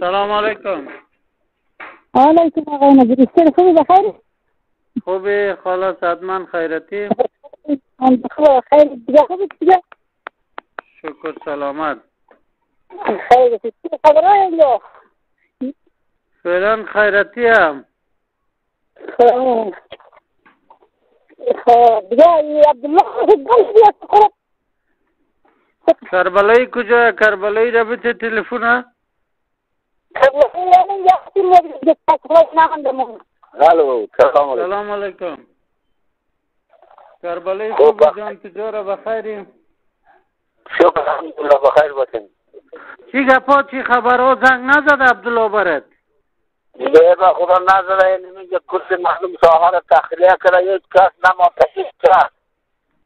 سلام علیکم. علیکم آقای نجیب استر خوبی بخیر خوبی خلاص حتما خیرتی. خوب خیر. دیگه خوبی دیگه؟ شکر سلامت. خیر. چی خبر اینجا فعلا خیرتی هم. خب خب کربلایی کجا؟ کربلایی را بده تلفن الو سلام علیکم سلام علیکم کربلایی خوب. جان تجاره بخیری شکر الحمدلله بخیر باشین چی گپا چی خبر ها زنگ نزد عبدالله برد با خدا نظره یعنی میگه کل مردم ساها را تخلیه کرده یک کس نماتشیش کرد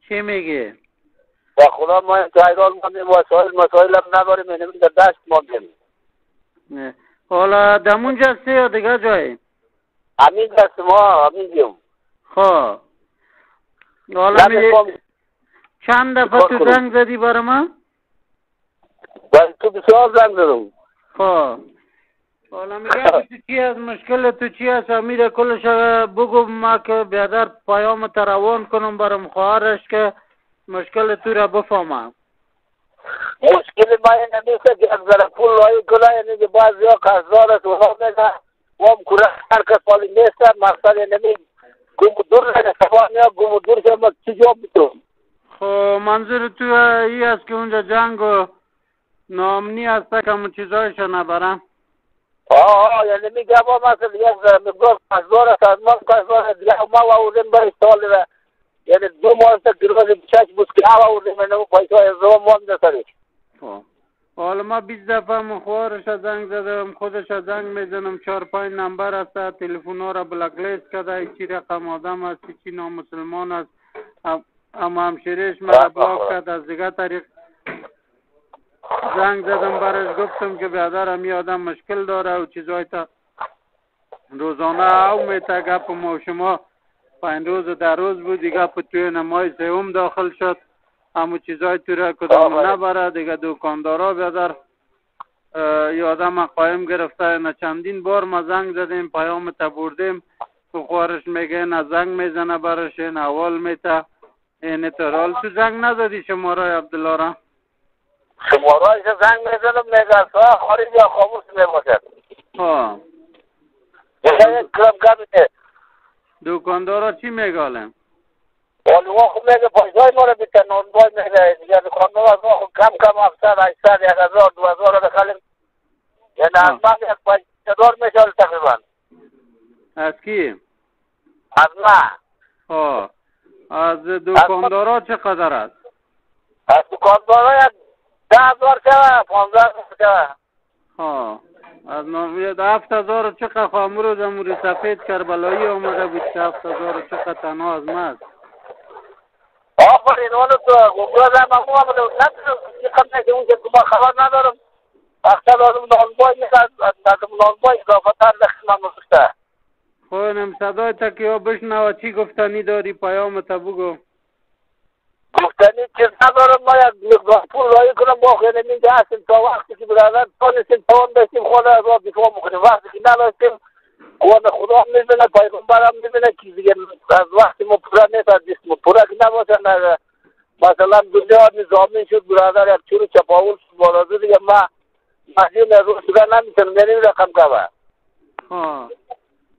چی میگی با خدا ما این تایران ماندیم وسایل مسائل هم نداریم یعنی میگه دست ماندیم نه. حالا دمونجا هستی یا دیگه جایی همین دست ما همین دیم خب. حالا میگی نمی‌خوام چند دفعه تو. زنگ زدی برای من؟ تو بسیار زنگ زدم. خب. حالا میگه تو چی از مشکل تو چی است امیر کلش بگو ما که بیادر پیام روان کنم برام خواهرش که مشکل تو را بفهمم. مشکل ما این نمیشه که یک ذره پول رای کنه یعنی که بعضی ها قرضدار است اونا میگه و هم کوره هر کس پالی نیست مقصد نمی گم دور رنه سوانی ها گم دور که ما چی جا بتون خب منظور تو ای است که اونجا جنگ و نامنی است که همون چیزایش نبرم آه آه یعنی میگه ما مثلا یک ذره میگفت قرضدار است از ما قرضدار دیگه ما و آوردیم برای سال یعنی دو ماه است گروه چش بسکه ها آوردیم اینو پیسا از رو مانده سرش خب. حالا ما 20 دفعه مخوارش زنگ زدم خودش زنگ میزنم چهار پنج نمبر است تلفن ها را بلاک لیست کرده چی رقم آدم است چی نامسلمان است. ام- اما همشیرش مرا بلاک کرد از دیگه طریق زنگ زدم برش گفتم که بیادرم یه آدم مشکل داره و چیزای تا روزانه او میته گپ ما شما پنج روز در روز بود دیگه په توی نمای سوم داخل شد همو چیزای تو را کدام آفرین. نبره دیگه دکاندارا بیادر. آدم قایم گرفته نه چندین بار ما زنگ زدیم پیام تا بردیم. تو خوارش میگه نه زنگ می‌زنه برش نه اول میته این ترال تو زنگ نزدی شماره عبدالله را شمارایش زنگ می‌زنم میگه سا خارج یا خاموش می‌باشد ها دکاندارا چی میگالن؟ ولی ما خب میگه پیسای ما رو بیتن نونبای میگه دیگه دکاندار از ما خب کم کم افسر هشتر یک هزار دو هزار رو بخلیم یعنی از آه. من یک پنج دار میشال تقریبا از کی از من ها از دکاندارا چقدر است از دکاندار یک ده هزار شوه پانزده هزار شوه ها از نوید هفت هزار و چقدر خامروز اموری سفید کربلایی آمده بود هفت هزار و چقدر تنها از آفرین اونو تو گمراه هم همون هم نتونم چقدر نگه اون که ما خبر ندارم. اکثر آدم نانبای از نانبای اضافه تر دخل من مزشته خب صدای تکیه بشنوه چی گفتنی داری؟ پیام تا بگو. گفتنی چیز ندارم. ما یک مقدار پول رایی کنم. با خیلی میگه هستیم تا وقتی که برادر تا نیستیم توان داشتیم خود از را بیتوان می‌کنیم وقتی که نداشتیم قوان خدا هم می‌بینه پیغمبر هم می‌بینه که دیگه از وقتی ما پورا نیست از ما پورا که نباشه نه مثلا دنیا نظامی شد برادر یک چور چپاول شد بالازو دیگه ما از رو شده نمی‌تونم نمیم رقم که ها.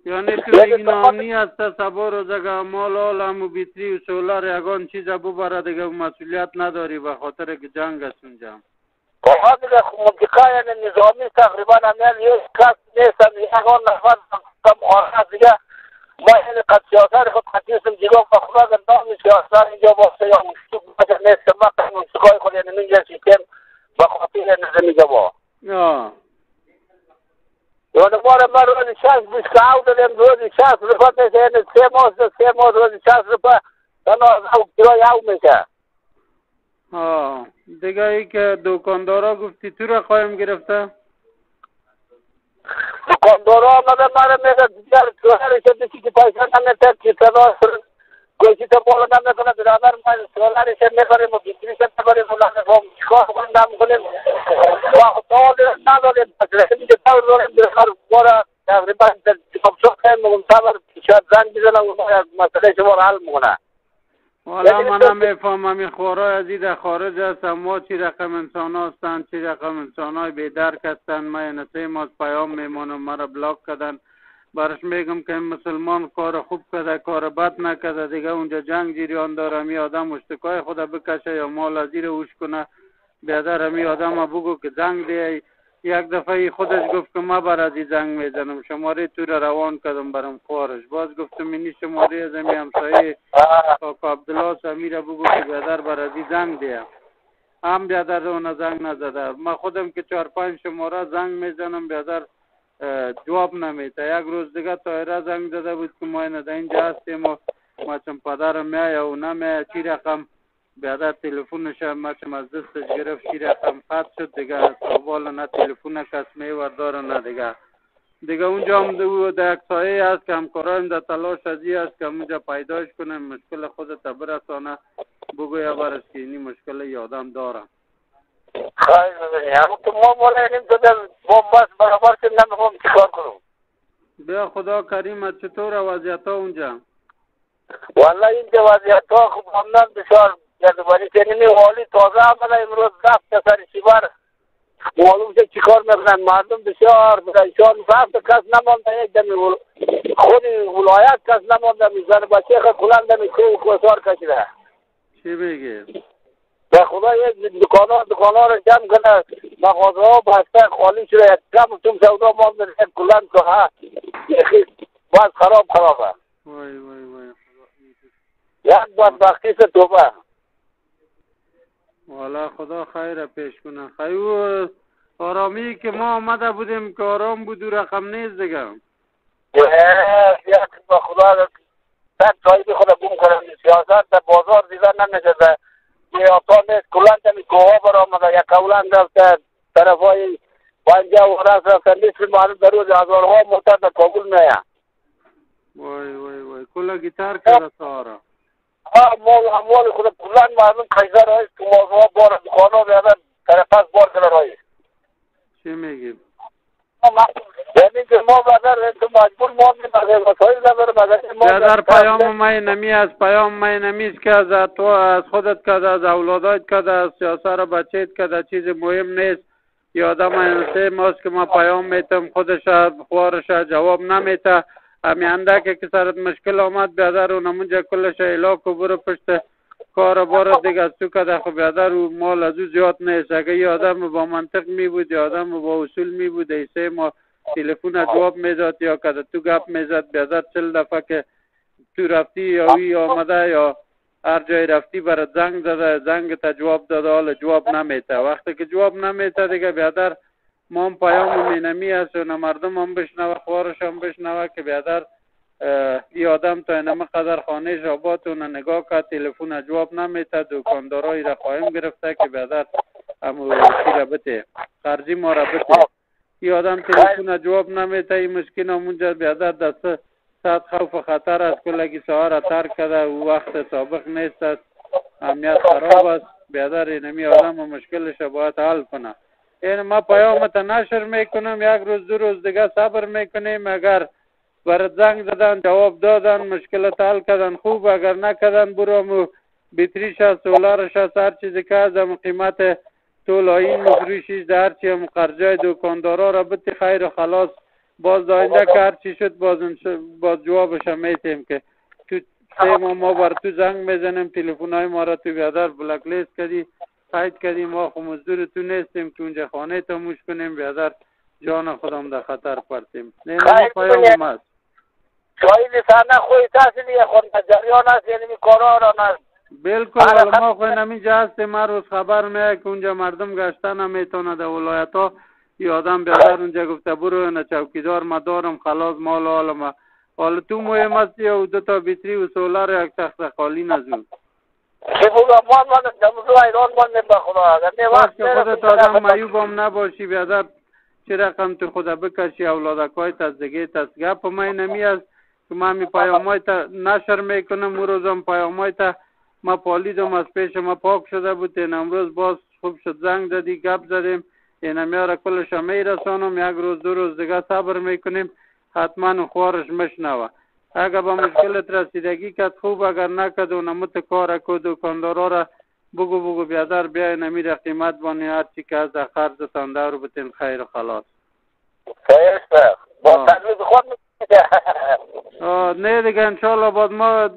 یعنی تو اینانی است سبا روزگه مال آلم و بیتری و سولار یگان چیز ببره دیگه مسئولیت نداری به خاطر که جنگ است اونجا. آقا دیگه منطقه یعنی نظامی تقریبا همیان یک کس نیستم یکان نفر کم آخر دیگه ما یعنی قد سیاست خود قدیسم دیگه با خدا که نام سیاست اینجا باشه یا مشتوک باشه نیستم ما که منطقه خود یعنی اینجا سیستم با خاطر نظامی جوا آه. یعنی ما را ما روزی شخص بیشکه او دادیم روزی شخص رفت میشه یعنی سه ماه سه ماه روزی شخص رفت تنها او کرای او میشه. ها دیگه ای که دکاندارا گفتی تو را قایم گرفته؟ دکاندارا آمده مرا میگه دیگر شوهر شده که پیسه نمیتر که صدا کوشی تو بالا نمیکنه برادر ما سولارش میکنیم و بیتریش میکنیم و چیکار کنیم نمیکنیم و سوال نداریم دیگه دور داریم بخار بارا تقریبا خب خیلی مگم شاید زنگ بزنم و مسئله شما رو حل میکنه حالا من می‌فهمم این خورای از این خارج هستم. ما چی رقم انسان هستند چی رقم انسان های بیدرک هستند ما نسه ما پیام میمانم مرا بلاک کردن. برش میگم که مسلمان کار خوب کرده کار بد نکرده. دیگه اونجا جنگ جریان داره. می آدم مشتکای خود بکشه یا مال از اوش کنه. بیادر همی آدم بگو که زنگ دیه یک دفعه خودش گفت که ما بر از زنگ می‌زنم. شماره تو را روان کردم برم خارش باز گفتم اینی شماره از امی همسایه کاکا عبدالله سمیر بگو که بیادر بر از زنگ دیه هم بیادر اون زنگ نزده. ما خودم که چهار پنج شماره زنگ می‌زنم بیادر جواب نمیده. یک روز دیگه تایره زنگ داده بود که ما اینجا هستیم و ما چون پدرم میایه و نمیایه چی رقم؟ بیادر تلفنش ما چون از دستش گرفت چی رقم خط شد دیگه سوال نه تلفن کس میور داره نه دیگه. دیگه اونجا هم دو در یک سایه هست که همکارایم در تلاش ازی هست که اونجا پیداش کنه مشکل خودت برسانه. بگوی برش که اینی مشکل یادم دارم. خیلی تو ما مولینیم تو در بس برابر که نمی‌خوام چیکار کنم. بیا خدا کریم چطور وضعیت ها اونجا؟ والله اینجا وضعیت ها خوب همدن بسیار یادباری چنینی والی تازه آمده امروز رفت کسر شیبر معلوم شد چیکار می‌کنن؟ مردم بسیار پریشان رفت کس نمانده یک دمی خود ولایت کس نمانده میزن بچه خود کلنده می کوه کوسار کشیده. چی بگه به خدا یک دکان ها دکان ها رو جمع کنه. مغازه ها بسته خالی شده. یک کم تون سودا ما می‌رسیم کلن که ها باز خراب خرابه. وای وای وای یک بدبختی توبه والا خدا خیر پیش کنه. خیلی آرامی که ما آمده بودیم که آرام بود و رقم نیست دیگه. با خدا تک تایید خود گم کنم. سیاست در بازار دیدن نمیشه یه آتا نیست کلان تمی کوها برآمده یک کولان رفته طرف های پنجا و راست رفته. نیست معنی در روز هزارها موتر در کابل میه وای وای وای. کلا گیتار کرده سارا ها مال اموال خود کلان مردم خیزر هست که موضوع بار دخانه بیادر طرف بار کنه رایی چی میگیم یعنی که ما بدر تو مجبور ما مسائل نداره مگر در پیام مای نمی از پیام مای نمی که از تو از خودت کد از اولادات کد از سیاست را بچیت کد چیز مهم نیست. یادم انسه ماست که ما پیام میتم خودش خوارش جواب نمیته همی اندک که سرت مشکل آمد بیادر و نمونجا کلش ایلاک و برو پشت کار بار دیگه از تو کده خب بیادر و مال از او زیاد نیست. اگه یه آدم با منطق می بود یا آدم با اصول می بود ایسه ما تلفن جواب میداد یا کده تو گپ میزد بیادر چل دفعه که تو رفتی یا وی آمده یا هر جای رفتی برای زنگ داده زنگ تا جواب داده حال جواب نمیته وقتی که جواب نمیته دیگه بیادر ما هم پیام مینمی هست و مردم هم بشنوه خوارش هم بشنوه که بیادر ای آدم تا اینمه قدر خانه و نگاه که تلفن جواب نمیته دکاندارای را خواهیم گرفته که بیادر چی را بته خرجی ما را بته ای آدم تلفن جواب نمیته این مسکین همونجا بیادر دست ساعت خوف خطر است کلگی سهار ترک کرده و وقت سابق نیست است. امنیت خراب است. بیادر اینمی آدم و مشکلش باید حل کنه این ما پیامت نشر می‌کنم یک روز دو روز دیگه صبر می‌کنیم. اگر بر زنگ دادن جواب دادن مشکلات حل کردن خوب اگر نکردن برو بیتریش هست سولارش هست هر چیزی که از قیمت طول آین مفروشیش در هر چی هم قرجای دکاندارا را بتی خیر و خلاص. باز داینده که هر چی شد باز, باز جوابش هم میتیم که تو سه ما ما بر تو زنگ می‌زنیم تلفن های ما را تو بیادر بلک لیست کردی. قید کردیم ما خو مزدور تو نیستیم که اونجا خانه تموش کنیم بیادر جان خودم در خطر پرتیم نه پیام هست خیلی سنه خوی تحصیلی خود جریان هست یعنی کارا را نه. بالکل ما خو نمیجا هستیم هر روز خبر میه که اونجا مردم گشتن نمی‌تونه در ولایت ها یه آدم بیادر اونجا گفته برو نه چوکیدار ما دارم خلاص مال حال ما حالا تو مهم است یا دو تا بیتری و سولار یک تخت خالی نزود. من من هم نباشی بیادر چه رقم تو خدا بکشی اولادکای تزدگی تزگه پا مای نمی است که من می پیامای تا نشر میکنم او روزم پیامای تا ما پالیدم از پیش ما پاک شده بود این امروز باز خوب شد زنگ زدی گپ زدیم این میاره کلش میرسانم یک روز دو روز دیگه صبر میکنیم حتما خوارش مشنوه اگر با مشکلت رسیدگی کرد خوب اگر نکد و نمت کار کو دکاندارا را بگو بگو بیادر بیای نمیر قیمت بانی هر چی که از خرج تان رو بتین. خیر خلاص. خیلی با خود نه دیگه انشالله بعد ما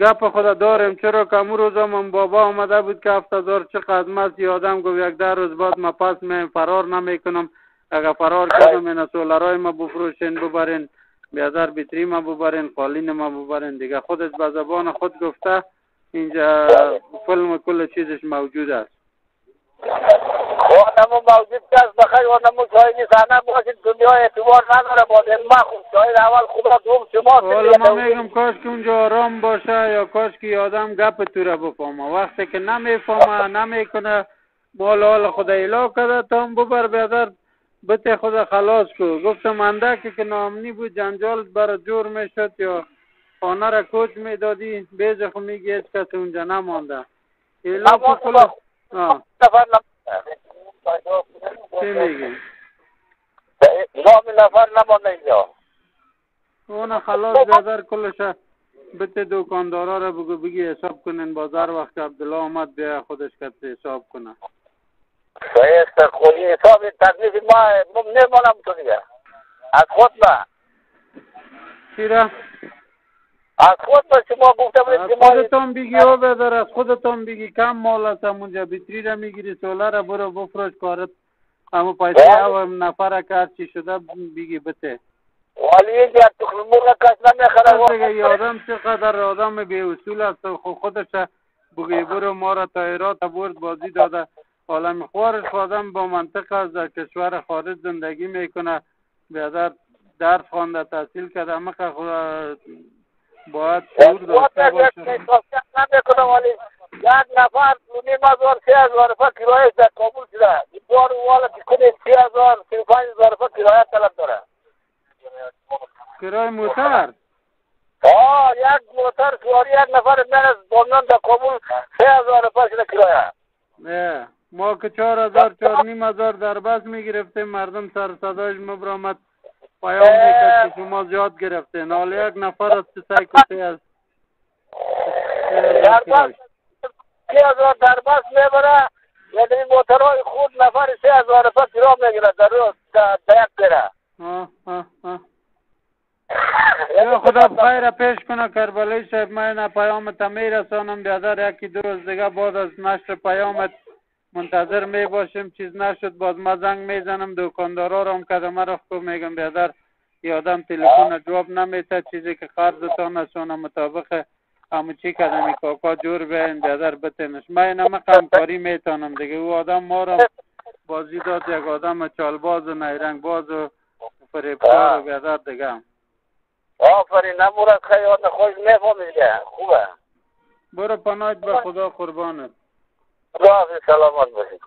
گپ خدا داریم. چرا که امو روز من بابا آمده بود که هفت هزار چه خدمت یادم گفت یک در روز بعد ما پس می فرار نمی‌کنم. اگر فرار کردم این سولرای ما بفروشین ببرین. بیادر بیتری ما ببرین قالین ما ببرین دیگه. خودش به زبان خود گفته اینجا فیلم کل چیزش موجود است. خانمو موجود است بخیر خانمو چای نیست. باشید دنیا اعتبار نداره. با ما خوب چای اول خدا دوم شما حالا ما میگم کاش که اونجا آرام باشه یا کاش که آدم گپ تو را بفهمه. وقتی که نمی‌فهمه نمی‌کنه مال حال خدا ایلا کرده تا هم ببر بیادر بته خدا خلاص کو. گفتم اندکی که نامنی بود جنجال برای جور می‌شد یا خانه را کوچ می‌دادی؟ بیز خو میگی هیچ کس اونجا نمانده. ایلا کل چی میگی؟ نام نفر نمانده اینجا. اون خلاص بیادر کلش. بته دکاندارا را بگو بگی حساب کنین بازار وقت عبدالله آمد بیا خودش کت حساب کنه. صحیح خوری حساب تکلیف ما نمانم تو دیگه. از خود نه؟ از خود شما گفتم از خودتان بگی او بدار از خودتان بگی. کم مال است اونجا بیتری را می‌گیری را برو بفروش کارت اما پیسه او نفر کار چی شده بگی بته ولی اینجا تو خلمون کس نمی‌خره. دیگه یادم چقدر آدم به اصول است. خود خودش بگی برو ما را تا ایرات برد بازی داده. حالا خوارش آدم با منطق از در کشور خارج زندگی می‌کنه بیادر درس خوانده تحصیل کرده مکه باید شعور داشته باشه یک نفر نیم هزار سه هزار روپا کرایه در کابل شده این بار والا که کنه سی هزار سی پنج هزار روپا کرایه طلب داره. کرایه موتر. آه یک موتر سواری یک نفر من از بامنان در کابل سه هزار روپا شده کرایه. نه. ما که چهار هزار چهار نیم هزار در بس می‌گرفتیم مردم سر صدایش مبرامت پیام می‌کرد که شما زیاد گرفتین. حالا یک نفر از سه کسی از سی هزار در بس می‌بره. یعنی موترهای خود نفر سه هزار روپا کرا می‌گیره در روز در یک یا خدا خیر پیش کنه کربلای صاحب من پیامت میرسانم بیادر یکی دو روز دیگه بعد از نشر پیامت منتظر می باشیم چیز نشد. باز ما زنگ می‌زنم دکاندارا رو هم کدم را خوب میگم بیادر یادم تلفن جواب نمیته چیزی که خرجتان نشونه مطابق همون چی کدمی کاکا جور بیاین بیادر بتنش. من نمه همکاری می‌تونم دیگه. او آدم ما رو بازی داد. یک آدم چالباز و نیرنگ باز و فریبکار و بیادر دیگه آفرین نمورد خیلی خوش می‌فهمی خوبه. برو پناهت به خدا قربانت. خدا سلامت باشید